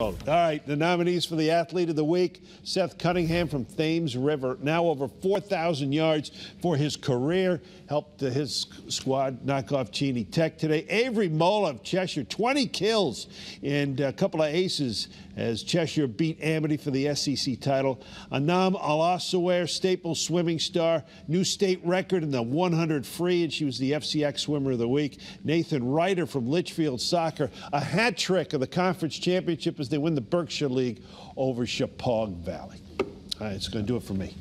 All right, the nominees for the Athlete of the Week Seth Cunningham from Thames River, now over 4,000 yards for his career, helped his squad knock off Cheney Tech today. Avery Mola of Cheshire, 20 kills and a couple of aces as Cheshire beat Amity for the SCC title. Anam Alasaware, Staples swimming star, new state record in the 100 free, and she was the FCX Swimmer of the Week. Nathan Ryder from Litchfield Soccer, a hat trick of the conference championship they win the Berkshire League over Shepaug Valley. All right, it's going to do it for me.